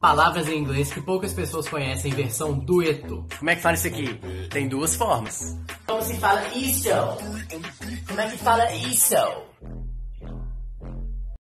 Palavras em inglês que poucas pessoas conhecem, versão dueto. Como é que fala isso aqui? Tem duas formas. Como se fala isso? Como é que fala isso?